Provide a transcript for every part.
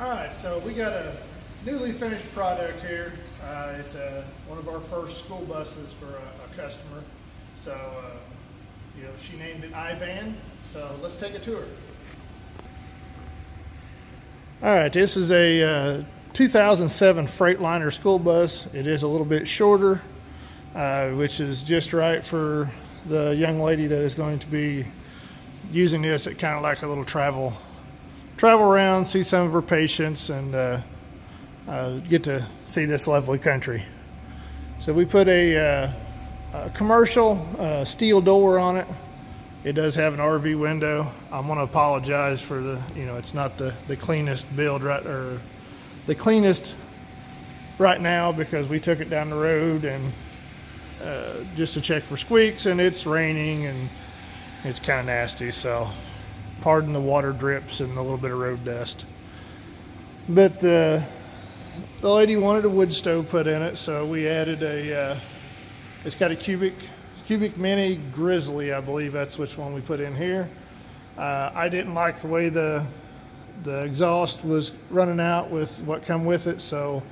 All right, so we got a newly finished product here. Uh, it's a, one of our first school buses for a, a customer. So, uh, you know, she named it iVan. So let's take a tour. All right, this is a uh, 2007 Freightliner school bus. It is a little bit shorter, uh, which is just right for the young lady that is going to be using this at kind of like a little travel travel around, see some of her patients, and uh, uh, get to see this lovely country. So we put a, uh, a commercial uh, steel door on it. It does have an RV window. I'm gonna apologize for the, you know, it's not the, the cleanest build right, or the cleanest right now because we took it down the road and uh, just to check for squeaks and it's raining and it's kind of nasty. So pardon the water drips and a little bit of road dust. But uh, the lady wanted a wood stove put in it, so we added a, uh, it's got a cubic, cubic mini grizzly, I believe that's which one we put in here. Uh, I didn't like the way the, the exhaust was running out with what come with it, so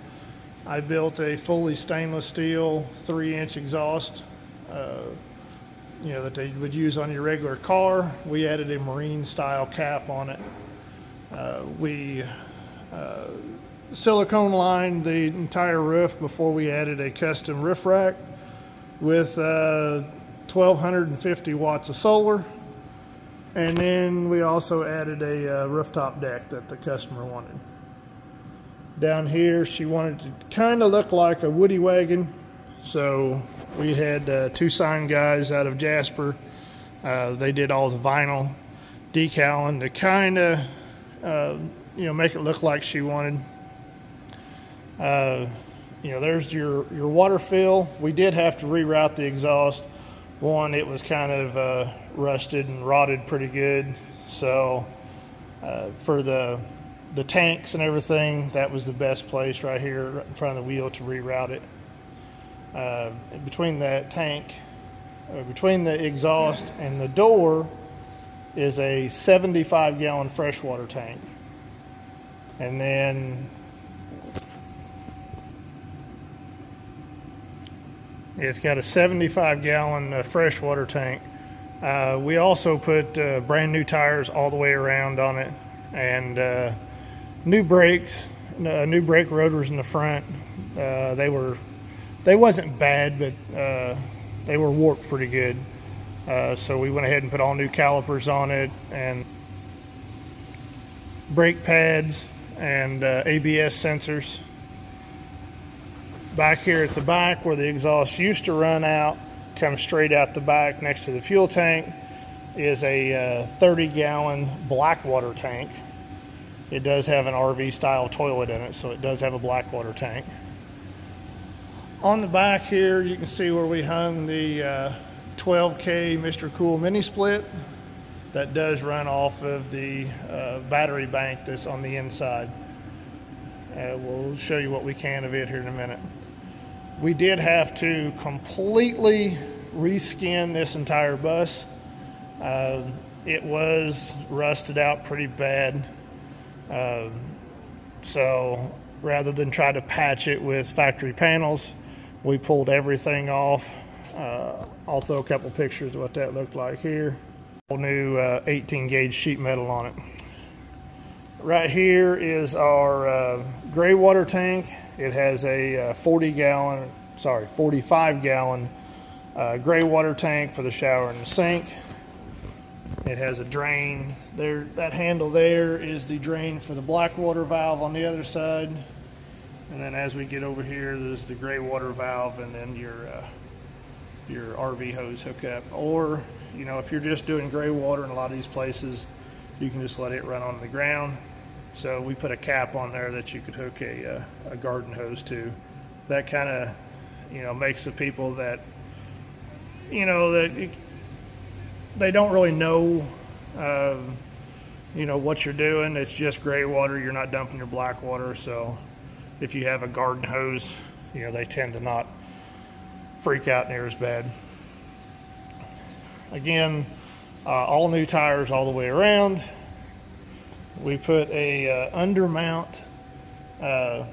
I built a fully stainless steel three inch exhaust uh, you know, that they would use on your regular car. We added a marine style cap on it. Uh, we uh, silicone lined the entire roof before we added a custom roof rack with uh, 1250 watts of solar. And then we also added a uh, rooftop deck that the customer wanted. Down here, she wanted to kind of look like a woody wagon. So we had uh, two sign guys out of Jasper. Uh, they did all the vinyl decaling to kind of, uh, you know, make it look like she wanted. Uh, you know, there's your, your water fill. We did have to reroute the exhaust. One, it was kind of uh, rusted and rotted pretty good. So uh, for the the tanks and everything, that was the best place right here right in front of the wheel to reroute it. Uh, between that tank, uh, between the exhaust and the door is a 75 gallon freshwater tank. And then it's got a 75 gallon uh, freshwater tank. Uh, we also put uh, brand new tires all the way around on it and uh, new brakes, new brake rotors in the front. they were they wasn't bad, but uh, they were warped pretty good. Uh, so we went ahead and put all new calipers on it and brake pads and uh, ABS sensors. Back here at the back where the exhaust used to run out, comes straight out the back next to the fuel tank, is a uh, 30 gallon black water tank. It does have an RV style toilet in it, so it does have a black water tank. On the back here, you can see where we hung the uh, 12K Mr. Cool mini split that does run off of the uh, battery bank that's on the inside. Uh, we'll show you what we can of it here in a minute. We did have to completely reskin this entire bus. Uh, it was rusted out pretty bad. Uh, so rather than try to patch it with factory panels, we pulled everything off. Uh, a couple pictures of what that looked like here. Whole new uh, 18 gauge sheet metal on it. Right here is our uh, gray water tank. It has a uh, 40 gallon, sorry, 45 gallon uh, gray water tank for the shower and the sink. It has a drain there. That handle there is the drain for the black water valve on the other side. And then as we get over here, there's the gray water valve and then your, uh, your RV hose hookup. Or, you know, if you're just doing gray water in a lot of these places, you can just let it run on the ground. So we put a cap on there that you could hook a, uh, a garden hose to. That kind of, you know, makes the people that, you know, that it, they don't really know, uh, you know, what you're doing. It's just gray water. You're not dumping your black water. So if you have a garden hose, you know, they tend to not freak out near as bad. Again, uh, all new tires all the way around. We put a uh, undermount uh,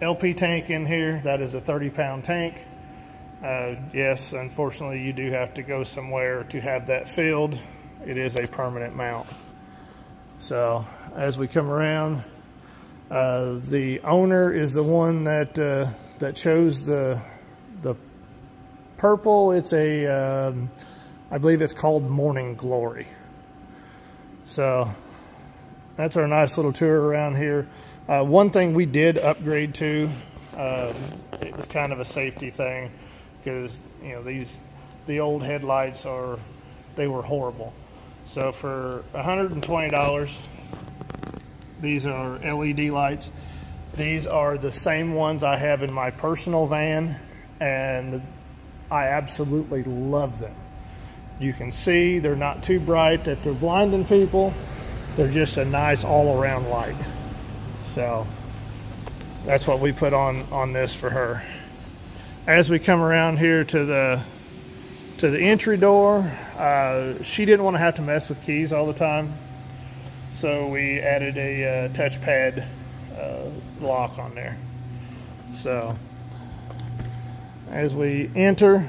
LP tank in here. That is a 30 pound tank. Uh, yes, unfortunately, you do have to go somewhere to have that filled. It is a permanent mount. So as we come around, uh, the owner is the one that uh, that chose the the purple. It's a, um, I believe it's called Morning Glory. So that's our nice little tour around here. Uh, one thing we did upgrade to, um, it was kind of a safety thing because you know these the old headlights are they were horrible. So for $120, these are LED lights. These are the same ones I have in my personal van and I absolutely love them. You can see they're not too bright that they're blinding people. They're just a nice all-around light. So that's what we put on on this for her as we come around here to the to the entry door, uh, she didn't want to have to mess with keys all the time, so we added a uh, touchpad uh, lock on there. So as we enter,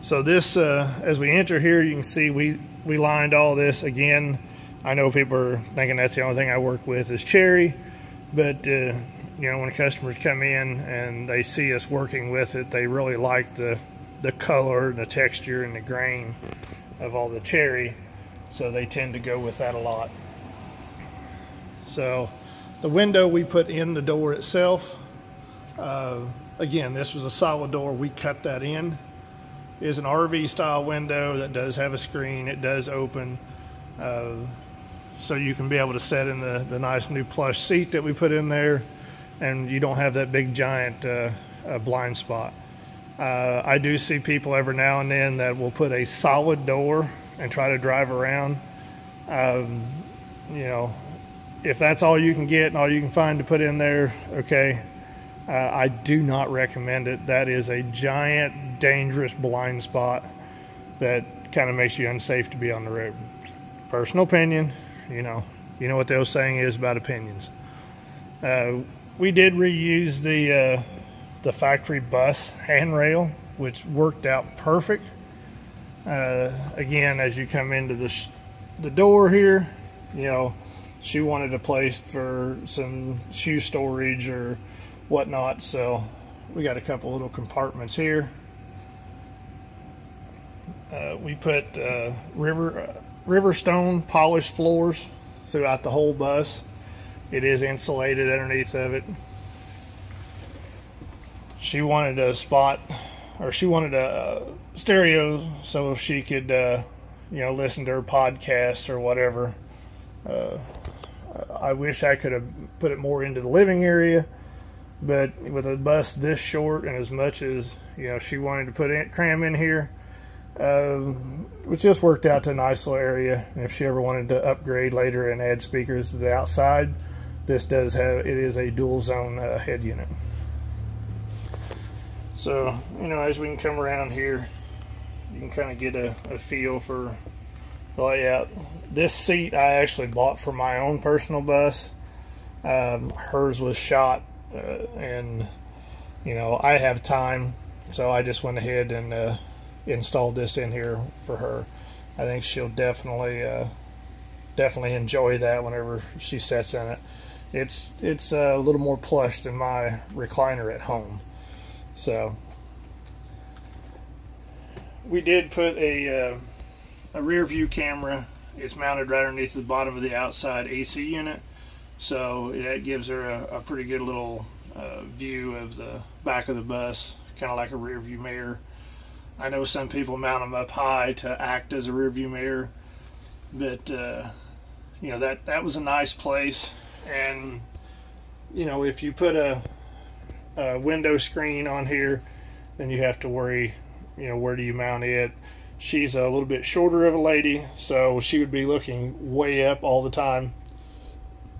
so this uh, as we enter here, you can see we we lined all this again I know people are thinking that's the only thing I work with is cherry, but uh, you know when customers come in and they see us working with it, they really like the the color, and the texture, and the grain of all the cherry, so they tend to go with that a lot. So the window we put in the door itself, uh, again, this was a solid door. We cut that in. Is an RV style window that does have a screen. It does open. Uh, so you can be able to set in the, the nice new plush seat that we put in there and you don't have that big giant uh, blind spot. Uh, I do see people every now and then that will put a solid door and try to drive around. Um, you know, if that's all you can get and all you can find to put in there, okay. Uh, I do not recommend it. That is a giant, dangerous blind spot that kind of makes you unsafe to be on the road. Personal opinion, you know, you know what the old saying is about opinions. Uh, we did reuse the uh, the factory bus handrail, which worked out perfect. Uh, again, as you come into the the door here, you know, she wanted a place for some shoe storage or whatnot, so we got a couple little compartments here. Uh, we put uh, river uh, polished floors throughout the whole bus. It is insulated underneath of it. She wanted a spot, or she wanted a stereo so she could, uh, you know, listen to her podcasts or whatever. Uh, I wish I could have put it more into the living area, but with a bus this short and as much as you know she wanted to put in, cram in here, um, it just worked out to a nice little area. And if she ever wanted to upgrade later and add speakers to the outside, this does have, it is a dual zone uh, head unit. So, you know, as we can come around here, you can kind of get a, a feel for the layout. This seat I actually bought for my own personal bus. Um, hers was shot uh, and, you know, I have time. So I just went ahead and uh, installed this in here for her. I think she'll definitely uh, definitely enjoy that whenever she sits in it. It's it's uh, a little more plush than my recliner at home. So we did put a uh, a rear view camera. It's mounted right underneath the bottom of the outside AC unit, so that gives her a, a pretty good little uh, view of the back of the bus, kind of like a rear view mirror. I know some people mount them up high to act as a rear view mirror, but uh, you know that that was a nice place. And you know if you put a, window screen on here, then you have to worry. You know where do you mount it? She's a little bit shorter of a lady, so she would be looking way up all the time.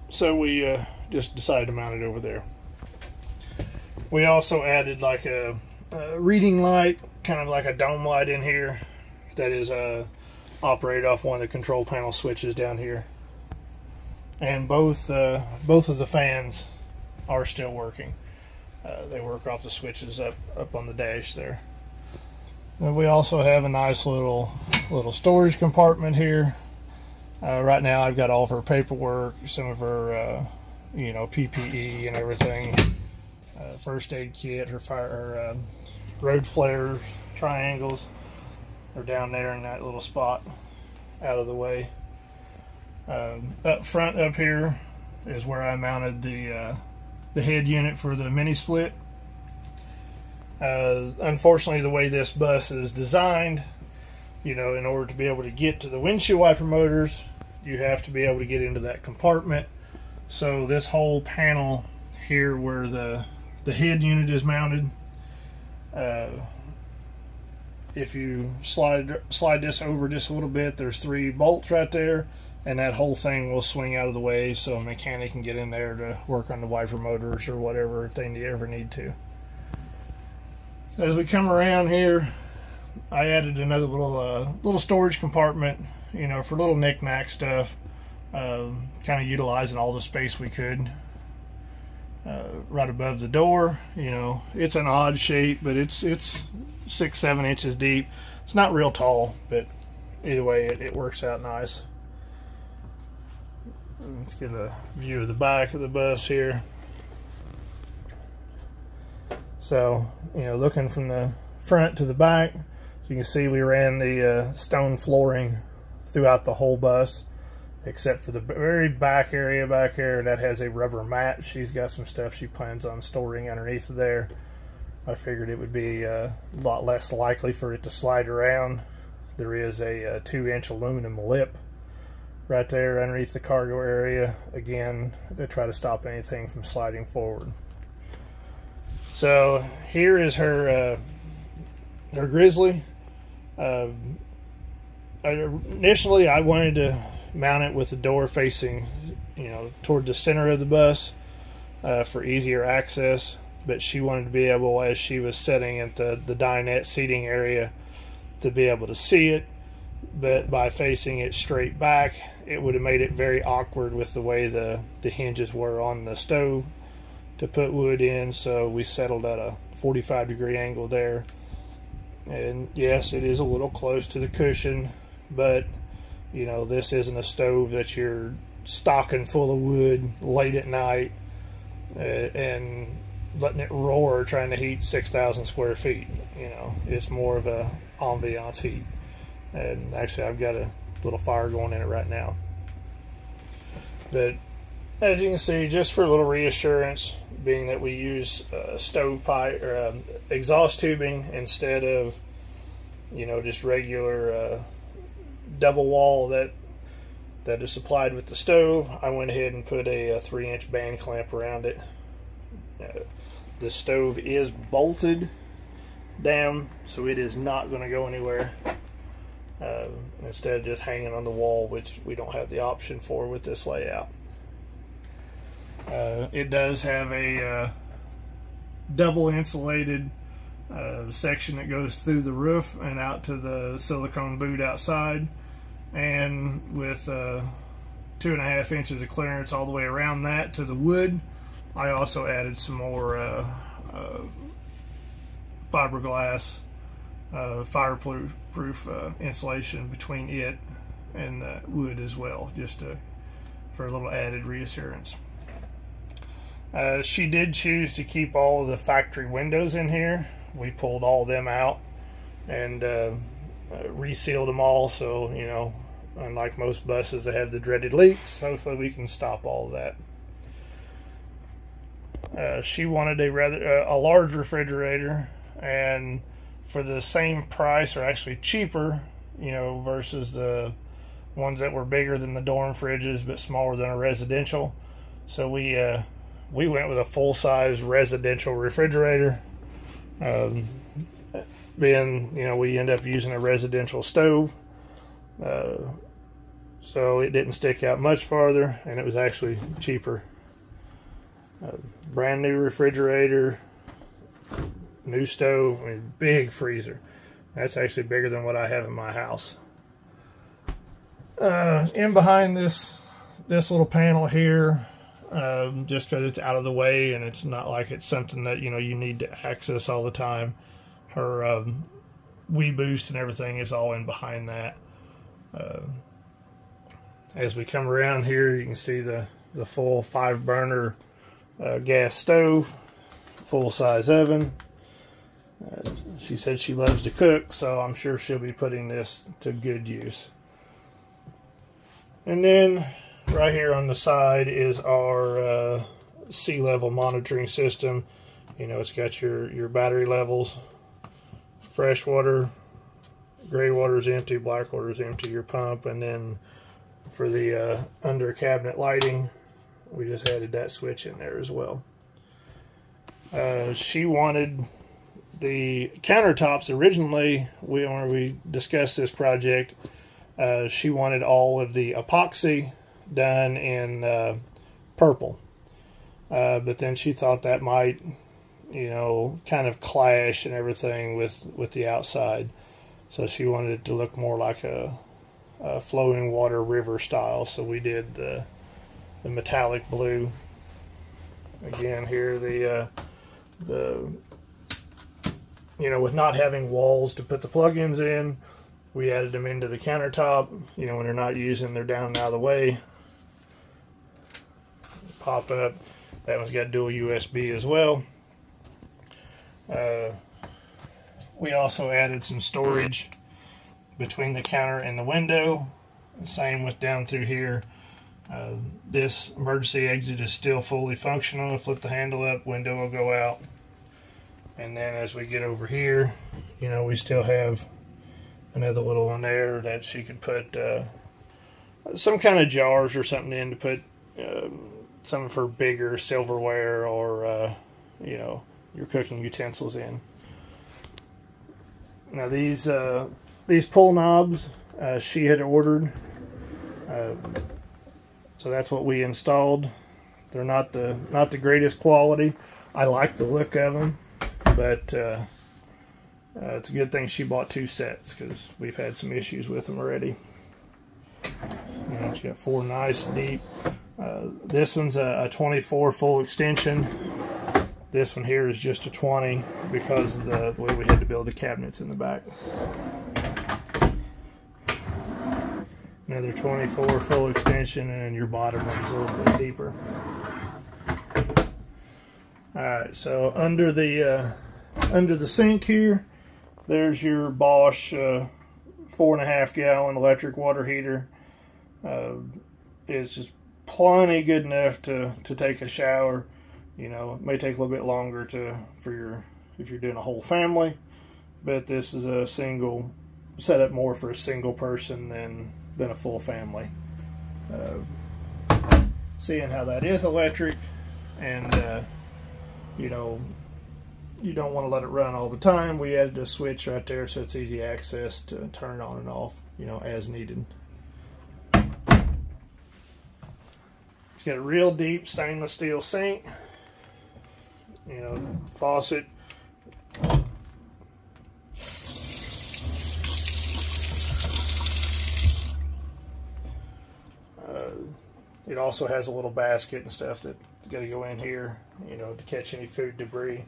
So we uh, just decided to mount it over there. We also added like a, a reading light kind of like a dome light in here that is uh, operated off one of the control panel switches down here. And both uh, both of the fans are still working. Uh, they work off the switches up up on the dash there. And we also have a nice little little storage compartment here. Uh, right now, I've got all of her paperwork, some of her uh, you know PPE and everything, uh, first aid kit, her fire, her um, road flares, triangles are down there in that little spot out of the way. Um, up front up here is where I mounted the uh, the head unit for the mini split. Uh, unfortunately, the way this bus is designed, you know, in order to be able to get to the windshield wiper motors, you have to be able to get into that compartment. So this whole panel here where the the head unit is mounted, uh, if you slide slide this over just a little bit, there's three bolts right there and that whole thing will swing out of the way so a mechanic can get in there to work on the wiper motors or whatever if they ever need to. As we come around here, I added another little uh, little storage compartment, you know, for little knickknack stuff, uh, kind of utilizing all the space we could. Uh, right above the door, you know, it's an odd shape, but it's it's six seven inches deep. It's not real tall, but either way, it, it works out nice. Let's get a view of the back of the bus here. So, you know, looking from the front to the back, so you can see we ran the uh, stone flooring throughout the whole bus, except for the very back area back here that has a rubber mat. She's got some stuff she plans on storing underneath there. I figured it would be uh, a lot less likely for it to slide around. There is a, a uh, two inch aluminum lip right there underneath the cargo area. Again to try to stop anything from sliding forward. So here is her uh, her grizzly. Uh, initially I wanted to mount it with the door facing you know toward the center of the bus uh, for easier access but she wanted to be able as she was sitting at the, the dinette seating area to be able to see it but by facing it straight back it would have made it very awkward with the way the, the hinges were on the stove to put wood in. So we settled at a 45 degree angle there. And yes it is a little close to the cushion but you know this isn't a stove that you're stocking full of wood late at night uh, and letting it roar trying to heat 6,000 square feet. You know it's more of a ambiance heat and actually I've got a little fire going in it right now. But as you can see, just for a little reassurance, being that we use uh, stovepipe or um, exhaust tubing instead of, you know, just regular uh, double wall that that is supplied with the stove, I went ahead and put a, a three-inch band clamp around it. Uh, the stove is bolted down, so it is not going to go anywhere uh, instead of just hanging on the wall, which we don't have the option for with this layout. Uh, it does have a uh, double insulated uh, section that goes through the roof and out to the silicone boot outside and with uh, two and a half inches of clearance all the way around that to the wood I also added some more uh, fiberglass uh, fireproof uh, insulation between it and the wood as well, just to, for a little added reassurance. Uh, she did choose to keep all the factory windows in here. We pulled all them out and uh, uh, resealed them all. So, you know, unlike most buses that have the dreaded leaks, hopefully we can stop all that. Uh, she wanted a rather uh, a large refrigerator and for the same price or actually cheaper, you know, versus the ones that were bigger than the dorm fridges but smaller than a residential. So we uh, we went with a full size residential refrigerator. Um, being you know we end up using a residential stove, uh, so it didn't stick out much farther, and it was actually cheaper. Uh, brand new refrigerator, new stove, I mean, big freezer. That's actually bigger than what I have in my house. Uh, in behind this this little panel here, um, just because it's out of the way and it's not like it's something that you know you need to access all the time. Her um, Boost and everything is all in behind that. Uh, as we come around here, you can see the the full five burner uh, gas stove, full size oven. Uh, she said she loves to cook, so I'm sure she'll be putting this to good use. And then right here on the side is our uh, SeeLevel monitoring system. You know, it's got your, your battery levels, fresh water, gray water is empty, black water is empty, your pump, and then for the uh, under cabinet lighting, we just added that switch in there as well. Uh, she wanted the countertops originally, we, when we discussed this project, uh, she wanted all of the epoxy done in uh, purple. Uh, but then she thought that might, you know, kind of clash and everything with, with the outside. So she wanted it to look more like a, a flowing water river style. So we did the, the metallic blue. Again, here the uh, the you know with not having walls to put the plugins in, we added them into the countertop. You know when they're not using, they're down and out of the way. Pop up. That one's got dual USB as well. Uh, we also added some storage between the counter and the window. Same with down through here. Uh, this emergency exit is still fully functional. Flip the handle up, window will go out. And then as we get over here, you know, we still have another little one there that she could put uh, some kind of jars or something in to put uh, some of her bigger silverware or, uh, you know, your cooking utensils in. Now these uh, these pull knobs uh, she had ordered. Uh, so that's what we installed. They're not the not the greatest quality. I like the look of them, but uh, uh, it's a good thing she bought two sets because we've had some issues with them already. She got four nice deep. Uh, this one's a, a 24 full extension. This one here is just a 20 because of the, the way we had to build the cabinets in the back. another 24 full extension and your bottom one's a little bit deeper all right so under the uh, under the sink here there's your Bosch uh, four and a half gallon electric water heater uh, it's just plenty good enough to to take a shower you know it may take a little bit longer to for your if you're doing a whole family but this is a single set up more for a single person than than a full family. Uh, seeing how that is electric and uh, you know you don't want to let it run all the time. We added a switch right there so it's easy access to turn it on and off you know as needed. It's got a real deep stainless steel sink you know faucet. Uh, it also has a little basket and stuff that got to go in here, you know, to catch any food debris.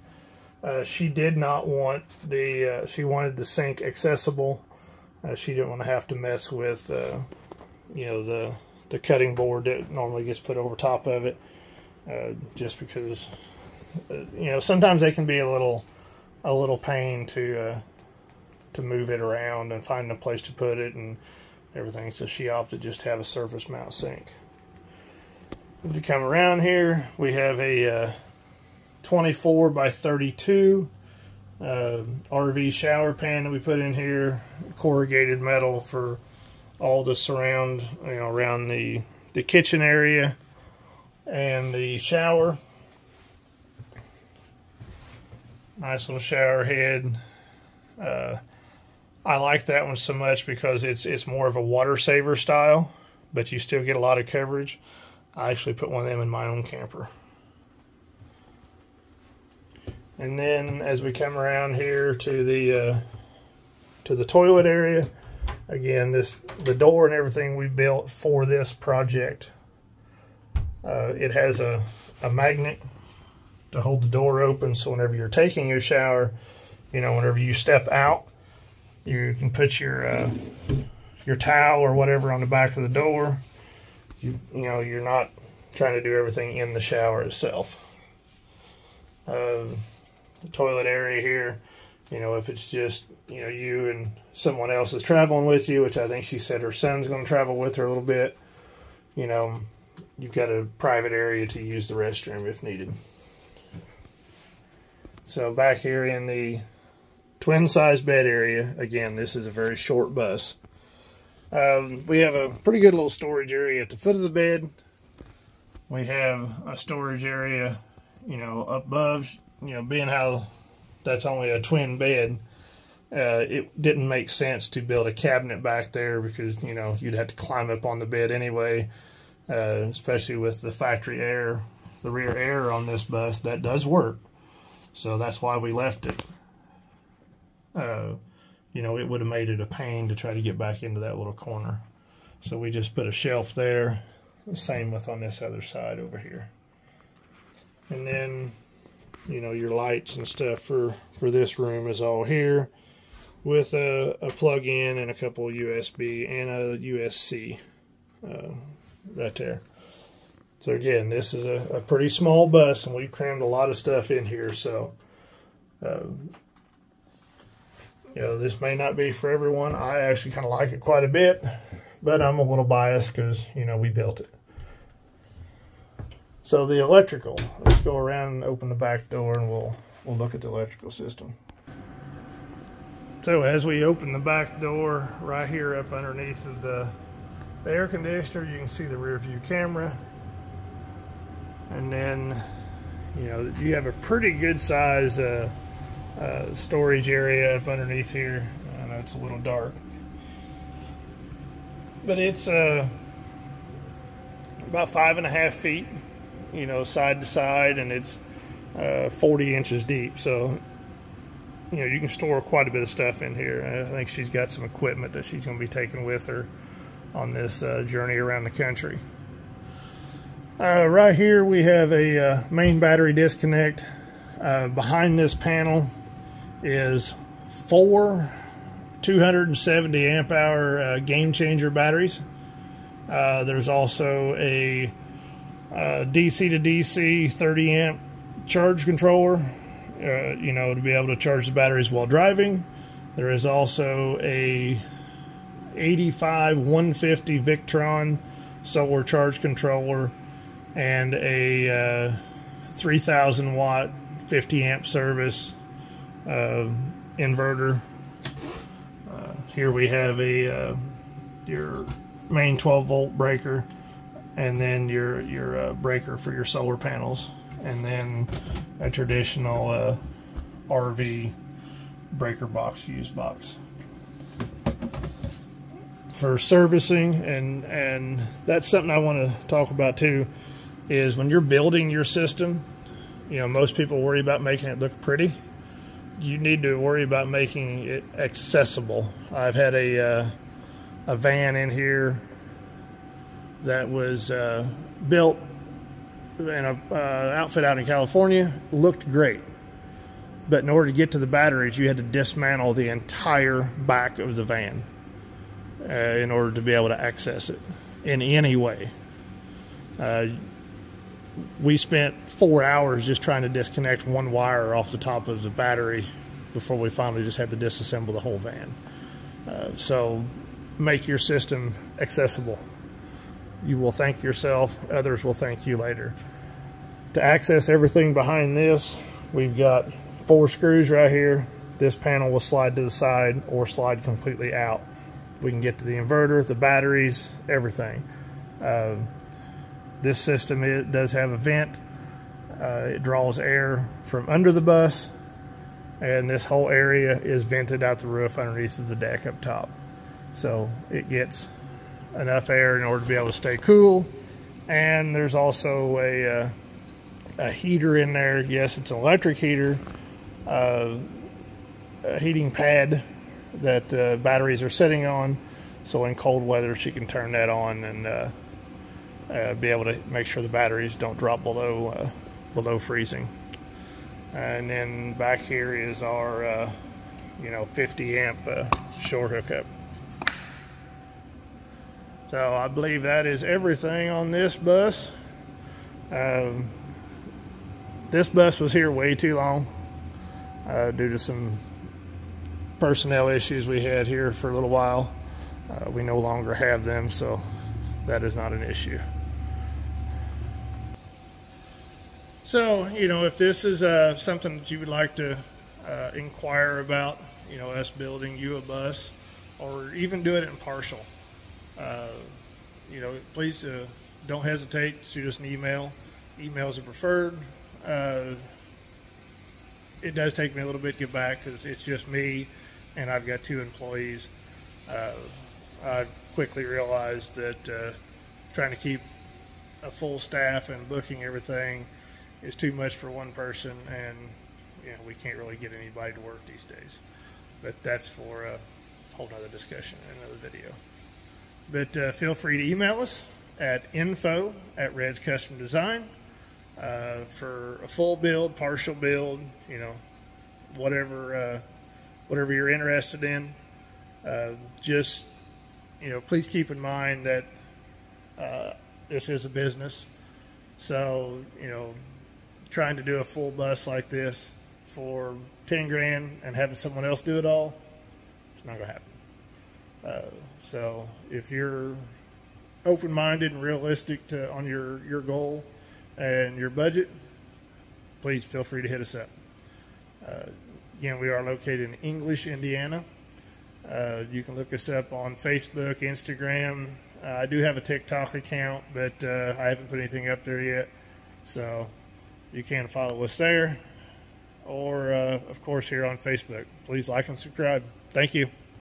Uh, she did not want the, uh, she wanted the sink accessible. Uh, she didn't want to have to mess with, uh, you know, the, the cutting board that normally gets put over top of it. Uh, just because, uh, you know, sometimes they can be a little, a little pain to, to move it around and find a place to put it and everything. So she opted just to have a surface mount sink. If you come around here, we have a 24 by 32 uh, RV shower pan that we put in here, corrugated metal for all the surround, you know, around the, the kitchen area and the shower. Nice little shower head. Uh, I like that one so much because it's it's more of a water saver style, but you still get a lot of coverage. I actually put one of them in my own camper. And then as we come around here to the uh, to the toilet area. Again, this the door and everything we built for this project. Uh, it has a, a magnet to hold the door open so whenever you're taking your shower, you know, whenever you step out, you can put your uh, your towel or whatever on the back of the door. You you know, you're not trying to do everything in the shower itself. Uh, toilet area here, you know, if it's just, you know, you and someone else is traveling with you, which I think she said her son's going to travel with her a little bit, you know, you've got a private area to use the restroom if needed. So back here in the twin size bed area, again, this is a very short bus. Um, we have a pretty good little storage area at the foot of the bed. We have a storage area, you know, above, you know, being how that's only a twin bed, uh, it didn't make sense to build a cabinet back there because, you know, you'd have to climb up on the bed anyway, uh, especially with the factory air, the rear air on this bus. That does work. So that's why we left it. Uh, you know, it would have made it a pain to try to get back into that little corner. So we just put a shelf there. Same with on this other side over here. And then, you know, your lights and stuff for, for this room is all here with a, a plug-in and a couple USB and a USB uh, right there. So again, this is a, a, pretty small bus, and we crammed a lot of stuff in here. So, uh, you know, this may not be for everyone. I actually kind of like it quite a bit, but I'm a little biased because, you know, we built it. So the electrical, let's go around and open the back door and we'll, we'll look at the electrical system. So as we open the back door right here up underneath of the, the air conditioner, you can see the rear view camera. And then you know you have a pretty good size uh, uh, storage area up underneath here. I know it's a little dark. But it's uh, about five and a half feet you know side to side and it's uh, 40 inches deep so you know you can store quite a bit of stuff in here I think she's got some equipment that she's going to be taking with her on this uh, journey around the country uh, right here we have a uh, main battery disconnect. Uh, behind this panel is four 270 amp hour uh, game changer batteries. There's also a DC uh, to DC 30 amp charge controller, you know, to be able to charge the batteries while driving. There is also a 85 150 Victron solar charge controller and a uh, 3000 watt 50 amp service uh, inverter. Uh, here we have a uh, your main 12 volt breaker and then your your uh, breaker for your solar panels and then a traditional uh, RV breaker box fuse box for servicing and and that's something I want to talk about too is when you're building your system, you know, most people worry about making it look pretty. You need to worry about making it accessible. I've had a uh, a van in here that was uh, built in a uh, outfit out in California. Looked great, but in order to get to the batteries, you had to dismantle the entire back of the van uh, in order to be able to access it in any way. Uh, we spent four hours just trying to disconnect one wire off the top of the battery before we finally just had to disassemble the whole van. Uh, so make your system accessible. You will thank yourself, others will thank you later. To access everything behind this, we've got four screws right here. This panel will slide to the side or slide completely out. We can get to the inverter, the batteries, everything. Uh, this system it does have a vent. Uh, it draws air from under the bus and this whole area is vented out the roof underneath of the deck up top. So it gets enough air in order to be able to stay cool. And there's also a, uh, a heater in there. Yes, it's an electric heater, uh, a heating pad that uh, batteries are sitting on. So in cold weather, she can turn that on and uh, uh, be able to make sure the batteries don't drop below uh, below freezing. And then back here is our, you know, 50 amp shore hookup. So I believe that is everything on this bus. Um, this bus was here way too long uh, due to some personnel issues we had here for a little while. Uh, we no longer have them, so that is not an issue. So, you know, if this is uh, something that you would like to uh, inquire about, you know, us building you a bus, or even do it in partial, uh, you know, please uh, don't hesitate. to Shoot us an email. Emails are preferred. Uh, it does take me a little bit to get back because it's just me and I've got two employees. Uh, I quickly realized that uh, trying to keep a full staff and booking everything is too much for one person, and you know we can't really get anybody to work these days. But that's for a whole nother discussion in another video. But uh, feel free to email us at info at Reds Custom Design uh, for a full build, partial build, you know, whatever uh, whatever you're interested in. Uh, just you know, please keep in mind that uh, this is a business, so you know, trying to do a full bus like this for ten grand and having someone else do it all, it's not gonna happen. So if you're open-minded and realistic to on your your goal and your budget, please feel free to hit us up. Uh, again, we are located in English, Indiana. Uh, you can look us up on Facebook, Instagram. Uh, I do have a TikTok account, but uh, I haven't put anything up there yet. So you can follow us there or, uh, of course, here on Facebook. Please like and subscribe. Thank you.